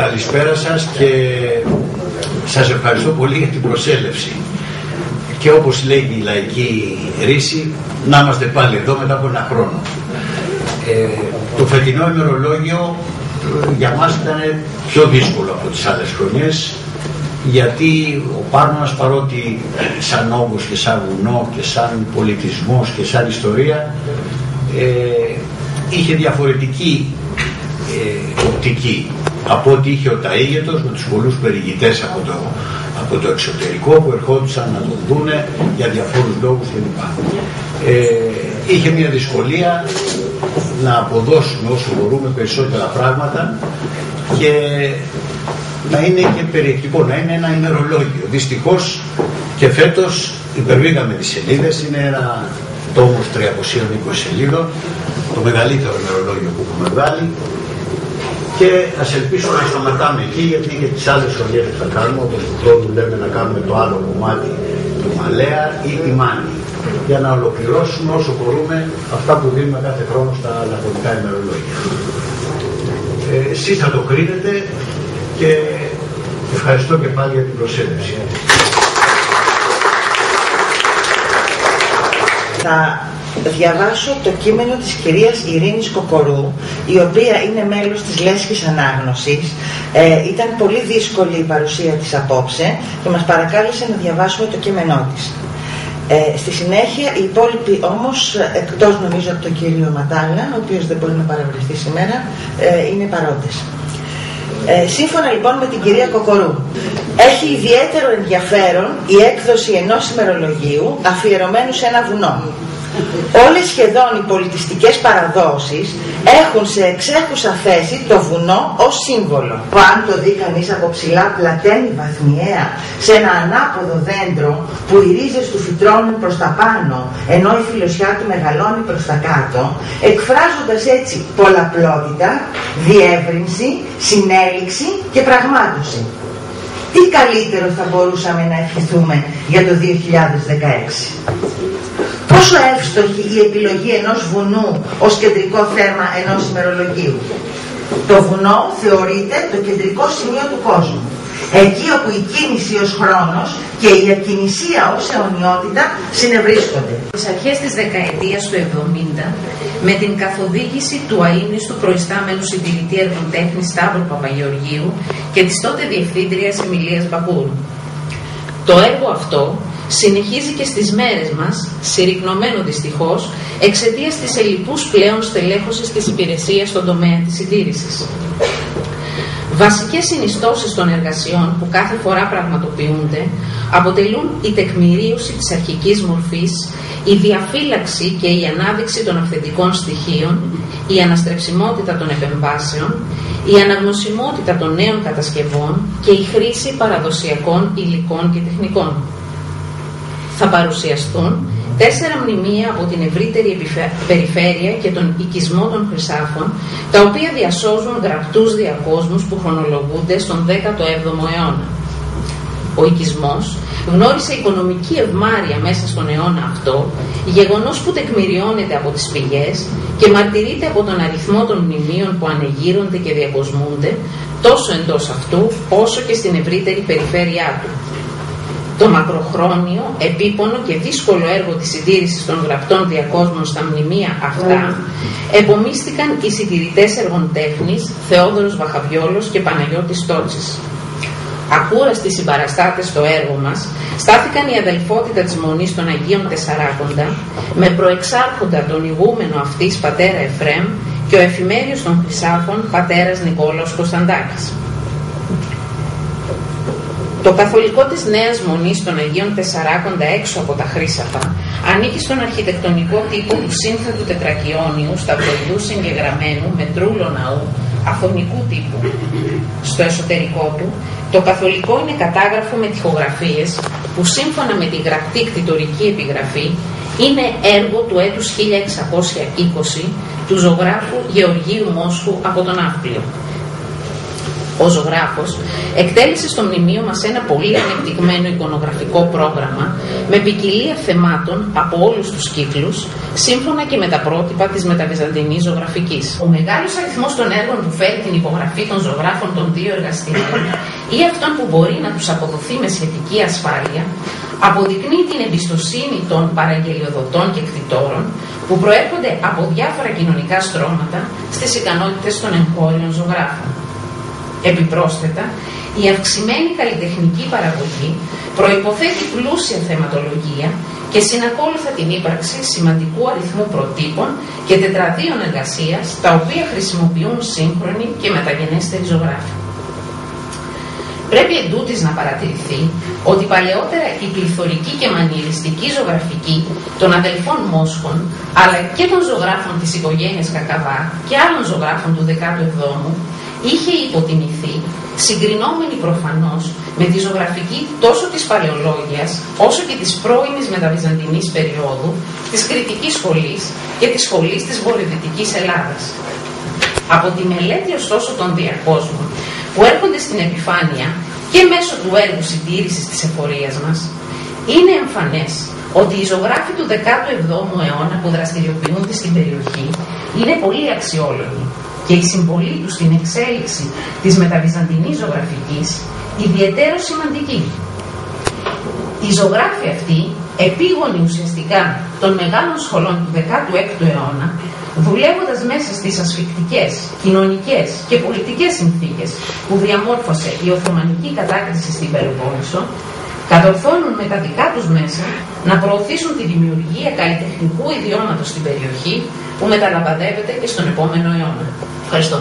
Καλησπέρα σας και σας ευχαριστώ πολύ για την προσέλευση. Και όπως λέει η λαϊκή ρίση, να είμαστε πάλι εδώ μετά από ένα χρόνο. Ε, το φετινό ημερολόγιο ε, για μας ήταν πιο δύσκολο από τις άλλες χρονιές γιατί ο Πάρνας παρότι σαν όγκος και σαν βουνό και σαν πολιτισμός και σαν ιστορία ε, είχε διαφορετική ε, οπτική από ό,τι είχε ο Ταΐγετος με τους πολλούς περιηγητές από το, από το εξωτερικό που ερχόντουσαν να τον δούνε για διαφόρους λόγους κλπ. Ε, είχε μια δυσκολία να αποδώσουμε όσο μπορούμε περισσότερα πράγματα και να είναι και περιεκτικό, να είναι ένα ημερολόγιο. Δυστυχώς και φέτος υπερβήκαμε τις σελίδες, είναι ένα τόμος 320 σελίδων, το μεγαλύτερο ημερολόγιο που έχουμε βγάλει και ας ελπίσουμε να σταματάμε εκεί γιατί και τις άλλες χρονιές που θα κάνουμε όπως του χρόνου λέμε να κάνουμε το άλλο κομμάτι του Μαλέα ή τη Μάνη για να ολοκληρώσουμε όσο μπορούμε αυτά που δίνουμε κάθε χρόνο στα λακωνικά ημερολόγια. Ε, εσείς θα το κρίνετε και ευχαριστώ και πάλι για την προσέλευση. Θα διαβάσω το κείμενο της κυρίας Ειρήνης Κοκορού, η οποία είναι μέλος της Λέσχης Ανάγνωσης. Ε, ήταν πολύ δύσκολη η παρουσία της απόψε και μας παρακάλεσε να διαβάσουμε το κείμενό της. Ε, στη συνέχεια οι υπόλοιποι όμως, εκτός νομίζω από τον κύριο Ματάλα, ο οποίος δεν μπορεί να παραβρεθεί σήμερα, ε, είναι παρόντες. Ε, σύμφωνα λοιπόν με την κυρία Κοκορού, έχει ιδιαίτερο ενδιαφέρον η έκδοση ενός ημερολογίου αφιερωμένου σε ένα βουνό. Όλες σχεδόν οι πολιτιστικές παραδόσεις έχουν σε εξέχουσα θέση το βουνό ως σύμβολο. Αν το δει κανείς από ψηλά πλαταίνει βαθμιαία σε ένα ανάποδο δέντρο που οι ρίζες του φυτρώνουν προς τα πάνω ενώ η φιλοσιά του μεγαλώνει προς τα κάτω εκφράζοντας έτσι πολλαπλότητα, διεύρυνση, συνέλιξη και πραγμάτωση. Τι καλύτερο θα μπορούσαμε να ευχηθούμε για το 2016. Πόσο εύστοχη η επιλογή ενός βουνού ως κεντρικό θέμα ενός ημερολογίου. Το βουνό θεωρείται το κεντρικό σημείο του κόσμου. Εκεί όπου η κίνηση ως χρόνος και η ακινησία ως αιωνιότητα συνευρίσκονται. Στις αρχές της δεκαετίας του 70, με την καθοδήγηση του αείμνηστου προϊστάμενου συντηρητή έργων τέχνης Σταύρου Παπαγεωργίου και της τότε διευθύντριας Εμιλίας Μπαπούρου. Το έργο αυτό συνεχίζει και στις μέρες μας, συρρυκνωμένο δυστυχώς, εξαιτίας της ελλειπούς πλέον στελέχωσης της υπηρεσίας στον τομέα της συντήρησης. Βασικές συνιστώσεις των εργασιών που κάθε φορά πραγματοποιούνται αποτελούν η τεκμηρίωση της αρχικής μορφής, η διαφύλαξη και η ανάδειξη των αυθεντικών στοιχείων, η αναστρεψιμότητα των επεμβάσεων, η αναγνωσιμότητα των νέων κατασκευών και η χρήση παραδοσιακών υλικών και τεχνικών θα παρουσιαστούν τέσσερα μνημεία από την ευρύτερη περιφέρεια και τον οικισμό των Χρυσάφων, τα οποία διασώζουν γραπτούς διακόσμους που χρονολογούνται στον 17ο αιώνα. Ο οικισμός γνώρισε οικονομική ευμάρεια μέσα στον αιώνα αυτό, γεγονός που τεκμηριώνεται από τις πηγές και μαρτυρείται από τον αριθμό των μνημείων που ανεγείρονται και διακοσμούνται, τόσο εντός αυτού όσο και στην ευρύτερη περιφέρειά του. Το μακροχρόνιο, επίπονο και δύσκολο έργο της συντήρησης των γραπτών διακόσμων στα μνημεία αυτά επομίστηκαν οι συντηρητές έργων τέχνης Θεόδωρος Βαχαβιόλος και Παναγιώτης Τότσης. Ακούραστοι συμπαραστάτες στο έργο μας στάθηκαν η αδελφότητα της Μονής των Αγίων Τεσσαράκοντα με προεξάρχοντα τον ηγούμενο αυτής πατέρα Εφρέμ και ο εφημέριος των Χρυσάφων πατέρας Νικόλαος Κωνσταντάκης. Το καθολικό της Νέας Μονής των Αγίων Τεσσαράκοντα έξω από τα Χρύσαφα ανήκει στον αρχιτεκτονικό τύπο του σύνθετου τετρακιόνιου σταυροειδού συγκεγραμμένου με τρούλο ναού αφωνικού τύπου. Στο εσωτερικό του, το καθολικό είναι κατάγραφο με τοιχογραφίες που σύμφωνα με τη γραπτή κτητορική επιγραφή είναι έργο του έτους 1620 του ζωγράφου Γεωργίου Μόσχου από τον Αύπλιο. Ο ζωγράφος, εκτέλεσε στο μνημείο μας ένα πολύ ανεπτυγμένο εικονογραφικό πρόγραμμα με ποικιλία θεμάτων από όλους τους κύκλους, σύμφωνα και με τα πρότυπα της μεταβυζαντινής ζωγραφικής. Ο μεγάλος αριθμός των έργων που φέρει την υπογραφή των ζωγράφων των δύο εργαστήριων ή αυτών που μπορεί να τους αποδοθεί με σχετική ασφάλεια, αποδεικνύει την εμπιστοσύνη των παραγγελιοδοτών και κτητόρων που προέρχονται από διάφορα κοινωνικά στρώματα στις ικανότητες των εγχώριων ζωγράφων. Επιπρόσθετα, η αυξημένη καλλιτεχνική παραγωγή προϋποθέτει πλούσια θεματολογία και συνακόλουθα την ύπαρξη σημαντικού αριθμού προτύπων και τετραδίων εργασίας, τα οποία χρησιμοποιούν σύγχρονοι και μεταγενέστεροι ζωγράφοι. Πρέπει εντούτοις να παρατηρηθεί ότι παλαιότερα η πληθωρική και μανιεριστική ζωγραφική των αδελφών Μόσχων αλλά και των ζωγράφων της οικογένειας Κακαβά και άλλων ζωγράφων του 17ου είχε υποτιμηθεί, συγκρινόμενη προφανώς με τη ζωγραφική τόσο της παλαιολόγιας όσο και της πρώιμης μεταβυζαντινής περίοδου, της κριτικής σχολής και της σχολής της βορειοδυτικής Ελλάδας. Από τη μελέτη ωστόσο των διακόσμων που έρχονται στην επιφάνεια και μέσω του έργου συντήρησης της εφορίας μας, είναι εμφανές ότι οι ζωγράφοι του 17ου αιώνα που δραστηριοποιούνται στην περιοχή είναι πολύ αξιόλογοι και η συμβολή τους στην εξέλιξη της μεταβυζαντινής ζωγραφικής ιδιαίτερο σημαντική. Οι ζωγράφοι αυτοί, επίγονοι ουσιαστικά των μεγάλων σχολών του 16ου αιώνα, δουλεύοντας μέσα στις ασφικτικές, κοινωνικές και πολιτικές συνθήκες που διαμόρφωσε η Οθωμανική κατάκριση στην Πελοπόννησο, κατορθώνουν με τα δικά τους μέσα να προωθήσουν τη δημιουργία καλλιτεχνικού ιδιώματος στην περιοχή που μεταλαμπαδεύεται και στον επόμενο αιώνα. Ευχαριστώ.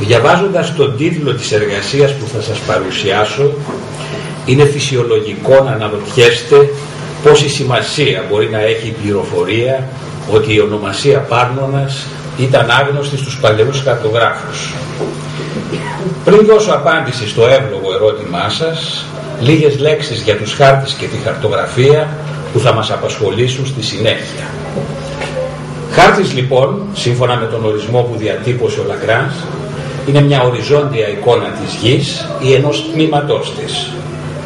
Διαβάζοντας τον τίτλο της εργασίας που θα σας παρουσιάσω, είναι φυσιολογικό να αναρωτιέστε πόση σημασία μπορεί να έχει η πληροφορία ότι η ονομασία Πάρνονας ήταν άγνωστη στους παλαιούς χαρτογράφους. Πριν δώσω απάντηση στο εύλογο ερώτημά σας, λίγες λέξεις για τους χάρτες και τη χαρτογραφία που θα μας απασχολήσουν στη συνέχεια. Χάρτης λοιπόν, σύμφωνα με τον ορισμό που διατύπωσε ο Λαγκράνς, είναι μια οριζόντια εικόνα της γης ή ενός τμήματός της.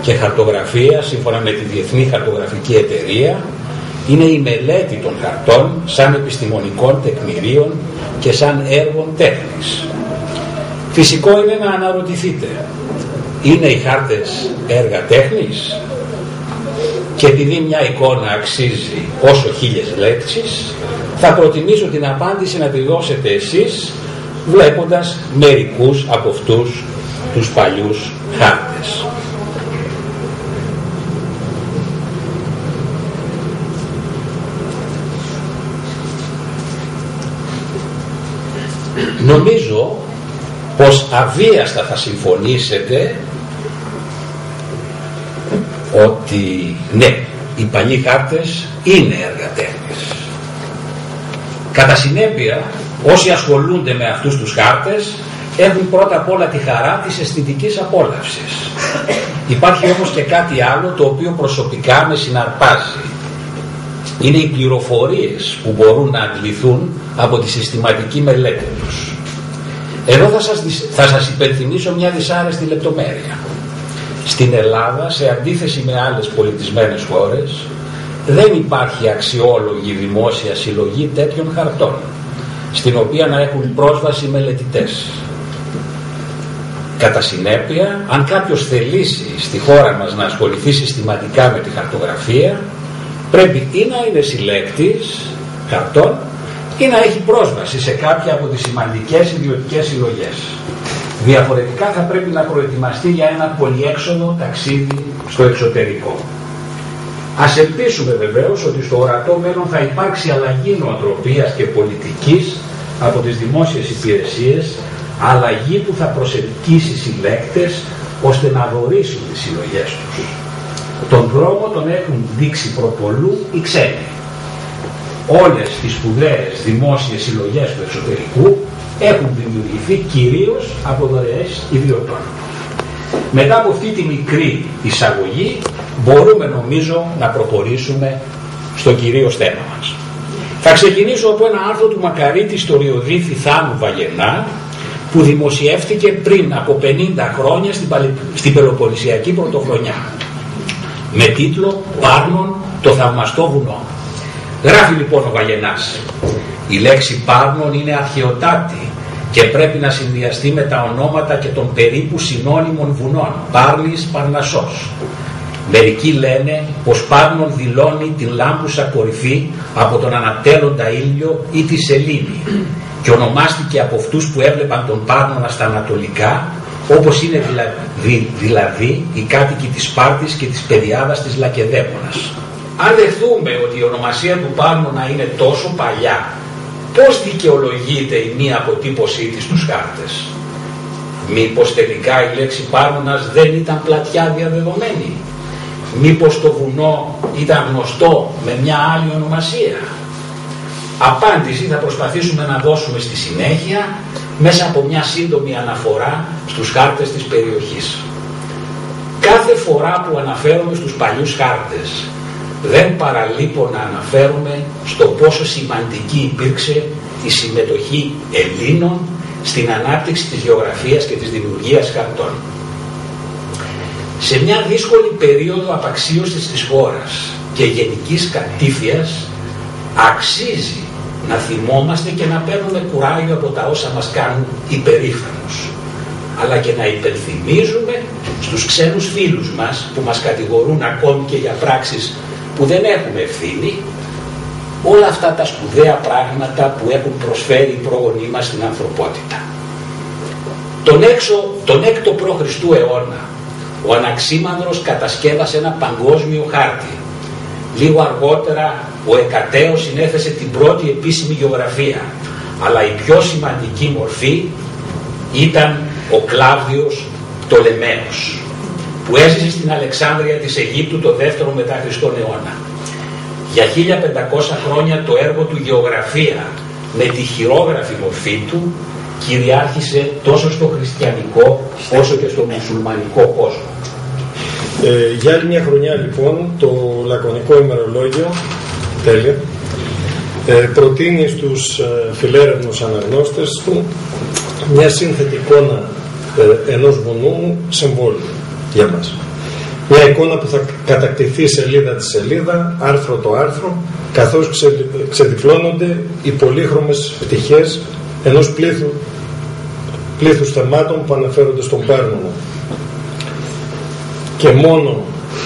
Και χαρτογραφία, σύμφωνα με τη Διεθνή Χαρτογραφική Εταιρεία, είναι η μελέτη των χαρτών σαν επιστημονικών τεκμηρίων και σαν έργων τέχνης. Φυσικό είναι να αναρωτηθείτε, είναι οι χάρτες έργα τέχνης; Και επειδή μια εικόνα αξίζει όσο χίλιες λέξεις, θα προτιμήσω την απάντηση να τη δώσετε εσείς βλέποντας μερικούς από αυτούς τους παλιούς χάρτες. Νομίζω πως αβίαστα θα συμφωνήσετε ότι ναι, οι παλιοί χάρτες είναι έργα τέχνης. Κατά συνέπεια, όσοι ασχολούνται με αυτούς τους χάρτες έχουν πρώτα απ' όλα τη χαρά της αισθητικής απόλαυσης. Υπάρχει όμως και κάτι άλλο το οποίο προσωπικά με συναρπάζει. Είναι οι πληροφορίες που μπορούν να αντληθούν από τη συστηματική μελέτη τους. Εδώ θα σας, θα σας υπενθυμίσω μια δυσάρεστη λεπτομέρεια. Στην Ελλάδα, σε αντίθεση με άλλες πολιτισμένες χώρες, δεν υπάρχει αξιόλογη δημόσια συλλογή τέτοιων χαρτών, στην οποία να έχουν πρόσβαση μελετητές. Κατά συνέπεια, αν κάποιος θελήσει στη χώρα μας να ασχοληθεί συστηματικά με τη χαρτογραφία, πρέπει ή να είναι συλλέκτης χαρτών ή να έχει πρόσβαση σε κάποια από τις σημαντικές ιδιωτικές συλλογές. Διαφορετικά θα πρέπει να προετοιμαστεί για ένα πολυέξοδο ταξίδι στο εξωτερικό. Ας ελπίσουμε βεβαίως ότι στο ορατό μέλλον θα υπάρξει αλλαγή νοοτροπίας και πολιτικής από τις δημόσιες υπηρεσίες, αλλαγή που θα προσελκύσει συλλέκτες ώστε να δωρήσουν τις συλλογές τους. Τον δρόμο τον έχουν δείξει προπολού οι ξένοι. Όλες τις σπουδαίες δημόσιες συλλογές του εξωτερικού έχουν δημιουργηθεί κυρίως από δωρεές ιδιωτών. Μετά από αυτή τη μικρή εισαγωγή μπορούμε νομίζω να προχωρήσουμε στο κυρίως θέμα μας. Θα ξεκινήσω από ένα άρθρο του Μακαρίτη ιστοριοδίθη Θάνου Βαγενά που δημοσιεύτηκε πριν από 50 χρόνια στην, στην Πελοποννησιακή Πρωτοχρονιά με τίτλο «Πάρνων το θαυμαστό βουνό». Γράφει λοιπόν ο Βαγενάς «Η λέξη Πάρνων είναι αρχαιοτάτη και πρέπει να συνδυαστεί με τα ονόματα και των περίπου συνώνυμων βουνών Πάρνης Παρνασσός Μερικοί λένε πως Πάρνον δηλώνει την λάμπουσα κορυφή από τον ανατέλλοντα ήλιο ή τη σελήνη και ονομάστηκε από αυτούς που έβλεπαν τον Πάρνονα στα ανατολικά όπως είναι δηλαδή, δηλαδή οι κάτοικοι της Σπάρτης και της Παιδιάδας της Λακεδαίμονας. Αν δεχθούμε ότι η ονομασία του Πάρνονα είναι τόσο παλιά, πώς δικαιολογείται η μία αποτύπωσή της στους χάρτες; Μήπως τελικά η λέξη Πάρνονας δεν ήταν πλατιά διαδεδομένη; Μήπως το βουνό ήταν γνωστό με μια άλλη ονομασία; Απάντηση θα προσπαθήσουμε να δώσουμε στη συνέχεια μέσα από μια σύντομη αναφορά στους χάρτες της περιοχής. Κάθε φορά που αναφέρομαι στους παλιούς χάρτες δεν παραλείπω να αναφέρομαι στο πόσο σημαντική υπήρξε η συμμετοχή Ελλήνων στην ανάπτυξη της γεωγραφίας και της δημιουργίας χαρτών. Σε μια δύσκολη περίοδο απαξίωσης της χώρας και γενικής κατήφιας αξίζει να θυμόμαστε και να παίρνουμε κουράγιο από τα όσα μας κάνουν υπερήφανους αλλά και να υπενθυμίζουμε στους ξένους φίλους μας που μας κατηγορούν ακόμη και για πράξεις που δεν έχουμε ευθύνη όλα αυτά τα σπουδαία πράγματα που έχουν προσφέρει οι πρόγονοί μας στην ανθρωπότητα. Τον, έξω, τον έκτο π.Χ. αιώνα ο Αναξίμανδρος κατασκεύασε ένα παγκόσμιο χάρτη. Λίγο αργότερα ο Εκατέος συνέθεσε την πρώτη επίσημη γεωγραφία. Αλλά η πιο σημαντική μορφή ήταν ο Κλάβδιος Πτολεμαίος που έζησε στην Αλεξάνδρεια της Αιγύπτου το δεύτερο μετά Χριστόν αιώνα. Για 1500 χρόνια το έργο του γεωγραφία με τη χειρόγραφη μορφή του κυριάρχησε τόσο στο χριστιανικό όσο και στο μουσουλμανικό κόσμο. Ε, για άλλη μια χρονιά λοιπόν το λακωνικό ημερολόγιο τέλεια ε, προτείνει στους ε, φιλέρευνους αναγνώστες του μια σύνθετη εικόνα ε, ενός βουνού συμβόλου για μας. Μια εικόνα που θα κατακτηθεί σελίδα τη σελίδα, άρθρο το άρθρο, καθώς ξε, ξεδιπλώνονται οι πολύχρωμες πτυχές ενός πλήθου, πλήθους θεμάτων που αναφέρονται στον Πάρνονο και μόνο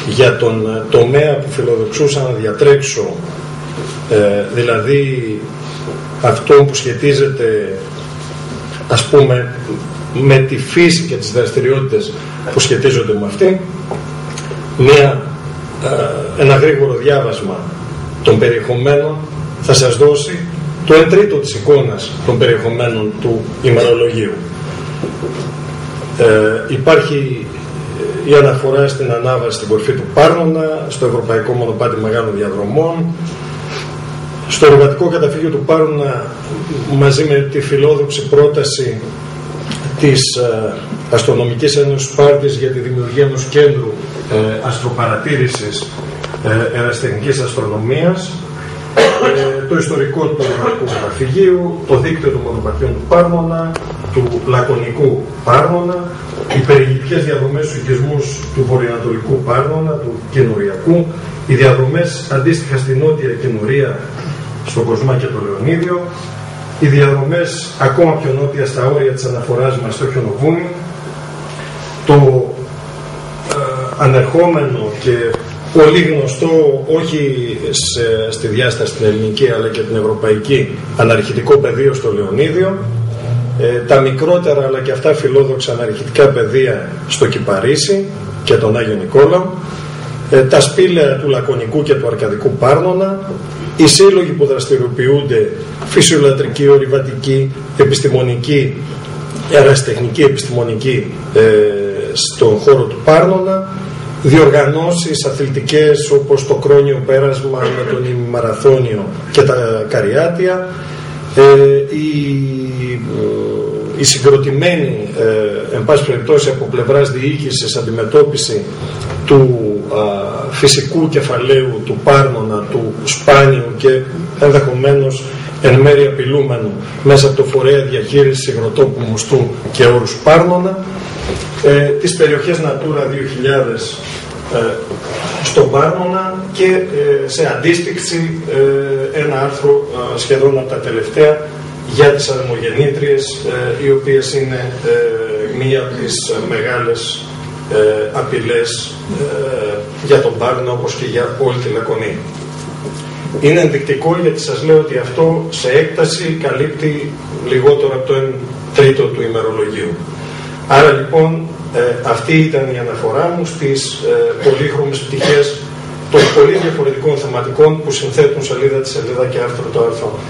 για τον ε, τομέα που φιλοδοξούσα να διατρέξω ε, δηλαδή αυτό που σχετίζεται ας πούμε με τη φύση και τις δραστηριότητες που σχετίζονται με αυτή μια, ε, ένα γρήγορο διάβασμα των περιεχομένων θα σας δώσει το 1 τρίτο της εικόνας των περιεχομένων του ημερολογίου. Ε, υπάρχει η αναφορά στην ανάβαση στην κορφή του Πάρνονα, στο Ευρωπαϊκό Μονοπάτι Μεγάλων Διαδρομών, στο εργατικό καταφύγιο του Πάρνονα μαζί με τη φιλόδοξη πρόταση της ε, Αστρονομικής Ένωσης Πάρτης για τη δημιουργία ενός κέντρου ε, αστροπαρατήρησης ε, εραστεχνικής αστρονομίας, ε, το ιστορικό του Εργατικού Καταφυγίου, το δίκτυο των μονοπατιών του Πάρμονα, του Λακωνικού Πάρμονα, οι περιηγητικές διαδρομές στους οικισμούς του βορειοανατολικού Πάρμονα, του Καινουριακού, οι διαδρομές αντίστοιχα στην νότια Καινουρία, στο Κοσμά και το Λεωνίδιο, οι διαδρομές ακόμα πιο νότια στα όρια της αναφοράς μας στο Χιονοβούνι, το ε, ανερχόμενο και πολύ γνωστό όχι σε, στη διάσταση την ελληνική αλλά και την ευρωπαϊκή αναρχητικό πεδίο στο Λεωνίδιο. Ε, τα μικρότερα αλλά και αυτά φιλόδοξα αναρχητικά πεδία στο Κυπαρίσι και τον Άγιο Νικόλαο. Ε, τα σπήλαια του Λακωνικού και του Αρκαδικού Πάρνονα. Οι σύλλογοι που δραστηριοποιούνται φυσιολατρική, ορειβατική, επιστημονική ερασιτεχνική επιστημονική ε, στον χώρο του Πάρνονα διοργανώσεις αθλητικές όπως το κρόνιο πέρασμα με τον ημιμαραθώνιο και τα καριάτια ε, η, η συγκροτημένη ε, εν πάση περιπτώσει από πλευράς διοίκησης αντιμετώπιση του φυσικού κεφαλαίου του Πάρνονα, του Σπάνιου και ενδεχομένως εν μέρει απειλούμενου μέσα από το φορέα διαχείρισης υγροτόπου μουστού και όρους Πάρνονα, ε, τις περιοχές Natura 2000 ε, στον Πάρνονα και ε, σε αντίστοιξη ε, ένα άρθρο σχεδόν από τα τελευταία για τις αρμογεννήτριες οι οποίες είναι μία από τις μεγάλες απειλές για τον Πάρνονα όπως και για όλη τη Λακωνία. Είναι ενδεικτικό γιατί σας λέω ότι αυτό σε έκταση καλύπτει λιγότερο από το 1 τρίτο του ημερολογίου. Άρα λοιπόν ε, αυτή ήταν η αναφορά μου στις ε, πολύχρωμες πτυχές των πολύ διαφορετικών θεματικών που συνθέτουν σελίδα της σελίδα και άρθρο το άρθρο